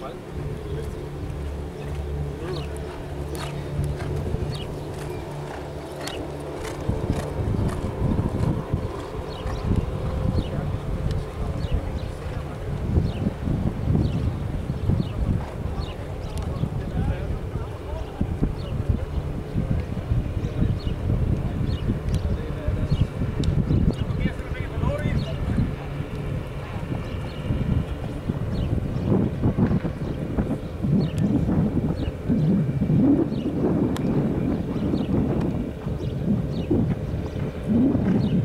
¿Cuál? Thank you.